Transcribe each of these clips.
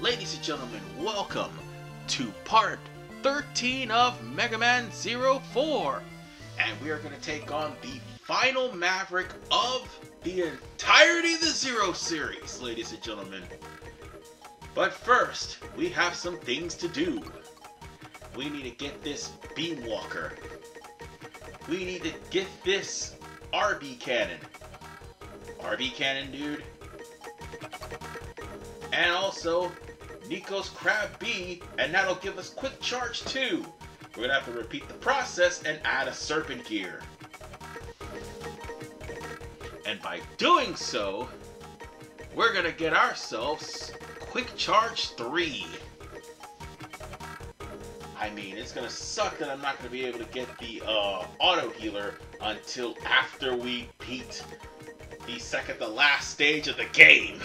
ladies and gentlemen, welcome to part 13 of Mega Man Zero Four, And we are going to take on the final Maverick of the entirety of the Zero series, ladies and gentlemen. But first, we have some things to do. We need to get this Beam Walker. We need to get this RB Cannon. RB Cannon, dude. And also, Nico's Crab B, and that'll give us Quick Charge too. We're gonna have to repeat the process and add a Serpent Gear. And by doing so, we're gonna get ourselves Quick Charge 3. I mean, it's gonna suck that I'm not gonna be able to get the uh, auto healer until after we beat the second to last stage of the game.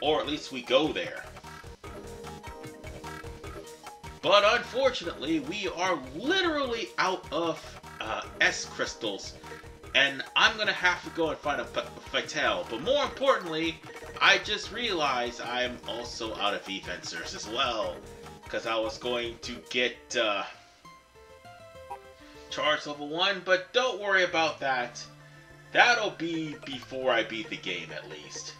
Or at least we go there. But unfortunately, we are literally out of uh, S crystals. And I'm gonna have to go and find a Fatale. But more importantly, I just realized I'm also out of E-Fencers as well. Because I was going to get uh, charge level 1, but don't worry about that. That'll be before I beat the game at least.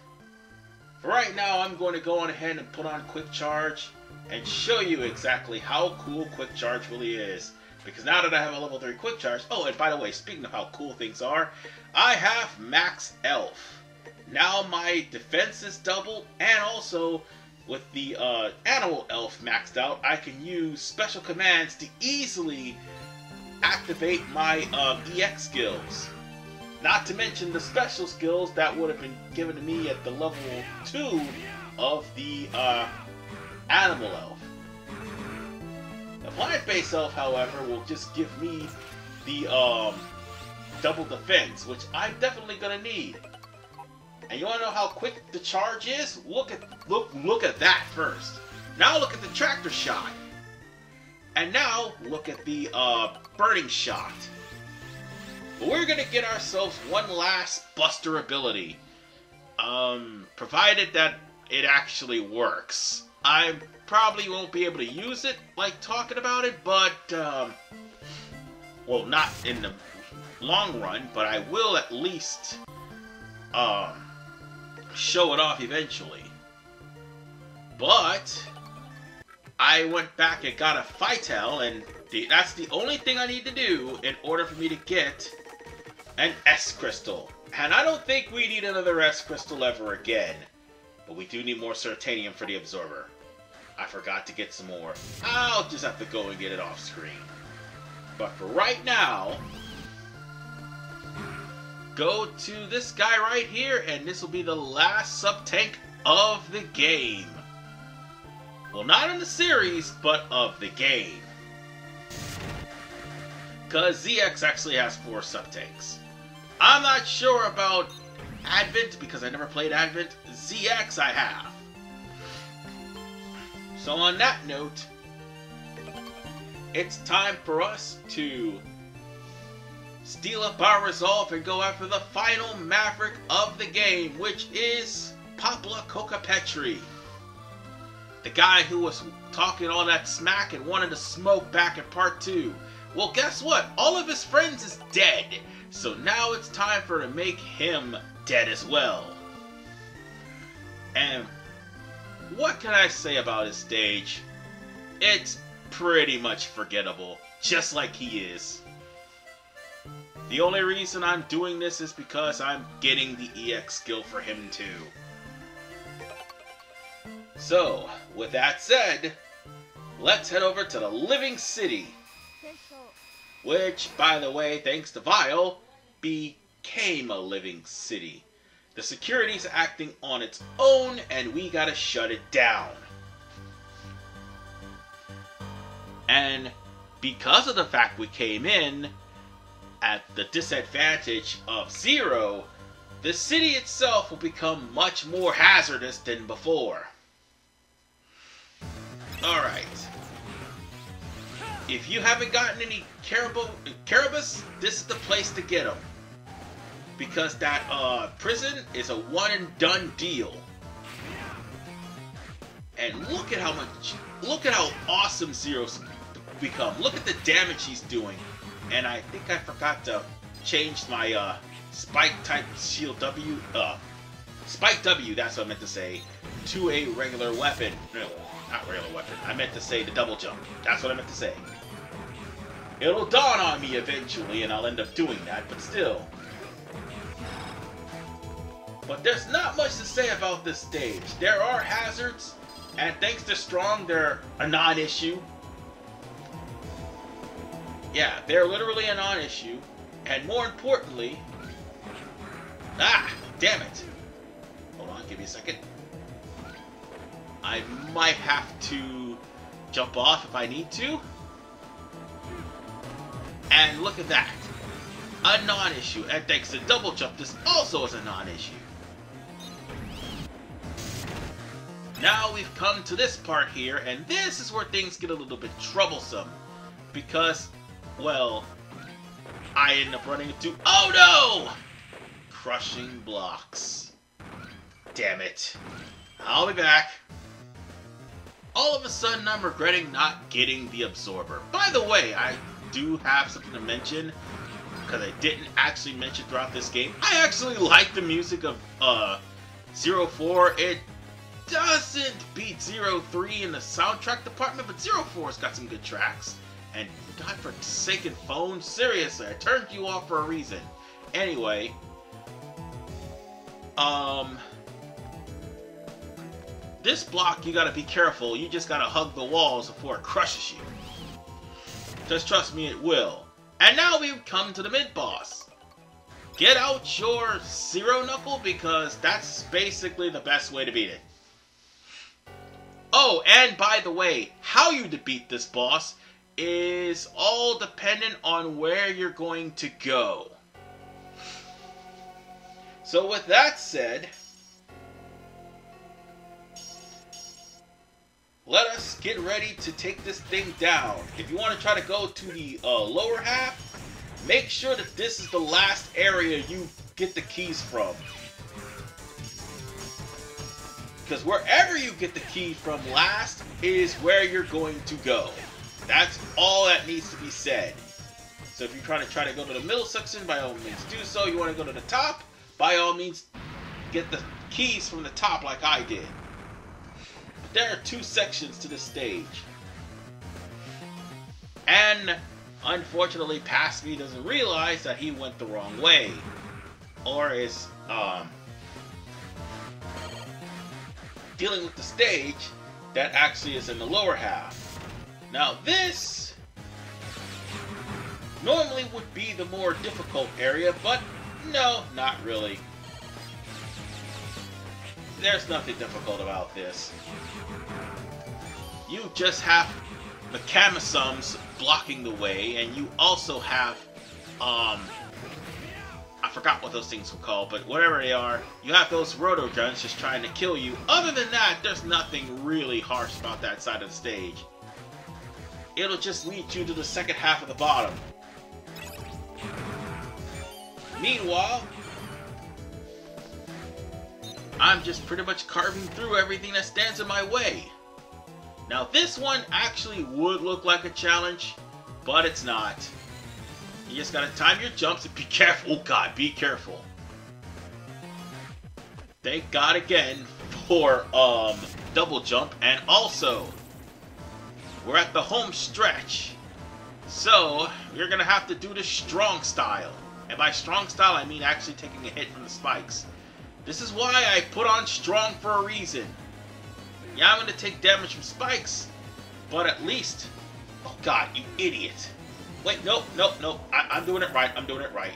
For right now, I'm going to go on ahead and put on Quick Charge and show you exactly how cool Quick Charge really is. Because now that I have a level 3 Quick Charge, oh, and by the way, speaking of how cool things are, I have Max Elf. Now my defense is doubled, and also with the uh, Animal Elf maxed out, I can use special commands to easily activate my uh, EX skills. Not to mention the special skills that would have been given to me at the level 2 of the uh, Animal Elf. The Planet Base Elf, however, will just give me the um, double defense, which I'm definitely gonna need. And you wanna know how quick the charge is? Look at look look at that first. Now look at the tractor shot. And now look at the uh, burning shot. But we're gonna get ourselves one last Buster ability. Um, provided that it actually works. I probably won't be able to use it like talking about it, but um, well, not in the long run, but I will at least um, show it off eventually. But I went back and got a Fatale, and the, that's the only thing I need to do in order for me to get an S Crystal. And I don't think we need another S Crystal ever again. But we do need more Certanium for the Absorber. I forgot to get some more. I'll just have to go and get it off screen. But for right now, go to this guy right here, and this will be the last sub-tank of the game. Well, not in the series, but of the game. Because ZX actually has four sub-tanks. I'm not sure about Advent because I never played Advent. ZX I have. So on that note, it's time for us to steal up our resolve and go after the final maverick of the game, which is Popla Cocapetri. The guy who was talking all that smack and wanted to smoke back in part two. Well, guess what? All of his friends is dead. So now it's time for to make him dead as well. And what can I say about his stage? It's pretty much forgettable, just like he is. The only reason I'm doing this is because I'm getting the EX skill for him too. So, with that said, let's head over to the Living City which, by the way, thanks to Weil, became a living city. The security's acting on its own, and we gotta shut it down. And because of the fact we came in at the disadvantage of zero, the city itself will become much more hazardous than before. Alright. If you haven't gotten any Caribou, Caribus, this is the place to get them. Because that uh, prison is a one and done deal. And look at how much, look at how awesome Zero's become. Look at the damage he's doing. And I think I forgot to change my uh, Spike type Shield W, uh, Spike W, that's what I meant to say, to a regular weapon. No, not regular weapon. I meant to say the double jump. That's what I meant to say. It'll dawn on me eventually, and I'll end up doing that, but still. But there's not much to say about this stage. There are hazards, and thanks to Strong, they're a non-issue. Yeah, they're literally a non-issue. And more importantly... Ah! Damn it! Hold on, give me a second. I might have to jump off if I need to. And look at that. A non-issue. And thanks to double jump, this also is a non-issue. Now we've come to this part here, and this is where things get a little bit troublesome. Because, well, I end up running into... Oh no! Crushing blocks. Damn it. I'll be back. All of a sudden, I'm regretting not getting the Absorber. By the way, I do have something to mention, because I didn't actually mention throughout this game. I actually like the music of uh, Zero Four. It doesn't beat Zero Three in the soundtrack department, but Zero Four's got some good tracks. And God forsaken phone, seriously, I turned you off for a reason. Anyway, um, this block you gotta be careful. You just gotta hug the walls before it crushes you. Just trust me, it will. And now we've come to the mid-boss. Get out your Zero Knuckle because that's basically the best way to beat it. Oh, and by the way, how you defeat this boss is all dependent on where you're going to go. So with that said, let us get ready to take this thing down. If you want to try to go to the uh, lower half, make sure that this is the last area you get the keys from. Because wherever you get the key from last is where you're going to go. That's all that needs to be said. So if you're trying to try to go to the middle section, by all means do so. You want to go to the top, by all means get the keys from the top like I did. There are two sections to this stage. And unfortunately, past me doesn't realize that he went the wrong way. Or is um, dealing with the stage that actually is in the lower half. Now this normally would be the more difficult area, but no, not really. There's nothing difficult about this. You just have the Kamisums blocking the way, and you also have, um, forgot what those things were called, but whatever they are, you have those roto guns just trying to kill you. Other than that, there's nothing really harsh about that side of the stage. It'll just lead you to the second half of the bottom. Meanwhile, I'm just pretty much carving through everything that stands in my way. Now this one actually would look like a challenge, but it's not. You just gotta time your jumps and be careful. Oh god, be careful. Thank god again for um double jump and also we're at the home stretch. So, you're gonna have to do the strong style. And by strong style, I mean actually taking a hit from the spikes. This is why I put on strong for a reason. Yeah, I'm gonna take damage from spikes, but at least... Oh god, you idiot. Wait, nope, nope, nope. I am doing it right, I'm doing it right.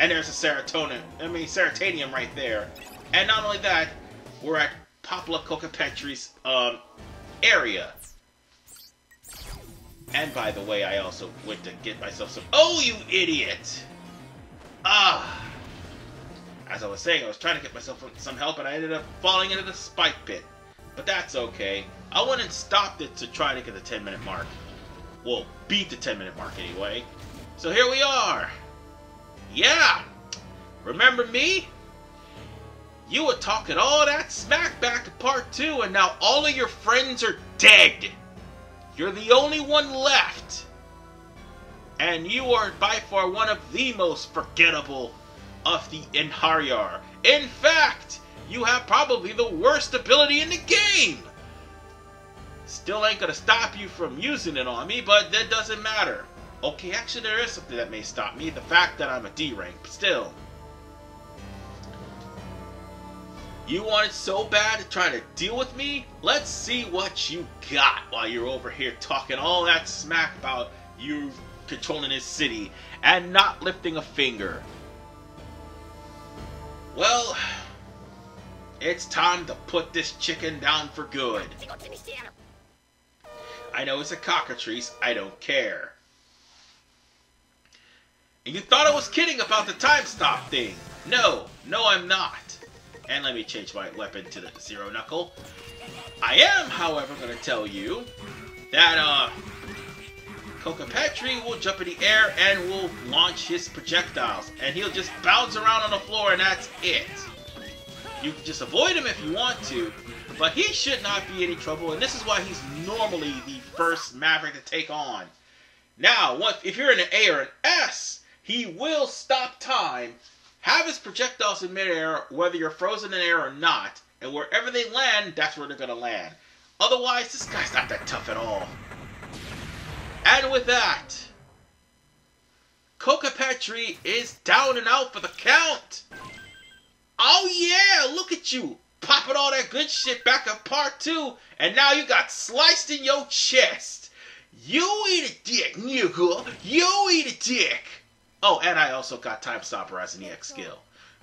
And there's a serotonin, I mean, serotonin right there. And not only that, we're at Popla Cocapetri's um, area. And by the way, I also went to get myself some... Oh, you idiot! Ah! As I was saying, I was trying to get myself some help, and I ended up falling into the spike pit. But that's okay. I went and stopped it to try to get the 10 minute mark. Well, beat the 10 minute mark anyway. So here we are! Yeah! Remember me? You were talking all that smack back in part two, and now all of your friends are dead. You're the only one left. And you are by far one of the most forgettable of the Einherjar. In fact, you have probably the worst ability in the game. Still ain't gonna stop you from using it on me, but that doesn't matter. Okay, actually there is something that may stop me, the fact that I'm a D rank, but still. You wanted so bad to try to deal with me? Let's see what you got while you're over here talking all that smack about you controlling this city and not lifting a finger. Well, it's time to put this chicken down for good. I know it's a cockatrice, I don't care. And you thought I was kidding about the time stop thing. No, no I'm not. And let me change my weapon to the Zero Knuckle. I am, however, going to tell you that uh, Cocapetri will jump in the air and will launch his projectiles. And he'll just bounce around on the floor and that's it. You can just avoid him if you want to, but he should not be any trouble. And this is why he's normally the first Maverick to take on. Now, if you're in an A or an S, he will stop time have his projectiles in midair, whether you're frozen in air or not, and wherever they land, that's where they're going to land. Otherwise, this guy's not that tough at all. And with that, Cocapetri is down and out for the count. Oh yeah, look at you. Popping all that good shit back in part two, and now you got sliced in your chest. You eat a dick, nigga. You eat a dick. Oh, and I also got Time Stopper as an EX skill.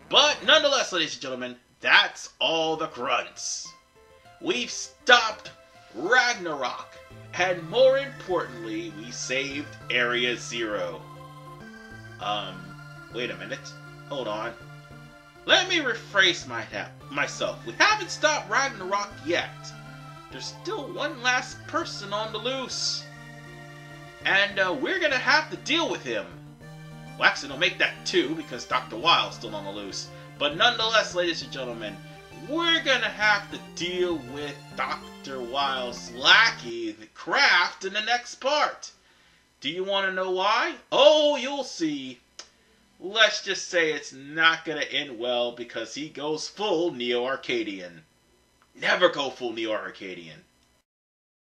But nonetheless, ladies and gentlemen, that's all the grunts. We've stopped Ragnarok, and more importantly, we saved Area Zero. Um, wait a minute. Hold on. Let me rephrase my myself. We haven't stopped Ragnarok yet. There's still one last person on the loose. And uh, we're gonna have to deal with him. Well, actually, make that two because Dr. Weil's still on the loose. But nonetheless, ladies and gentlemen, we're gonna have to deal with Dr. Weil's lackey, the craft, in the next part. Do you want to know why? Oh, you'll see. Let's just say it's not gonna end well because he goes full Neo Arcadian. Never go full Neo Arcadian.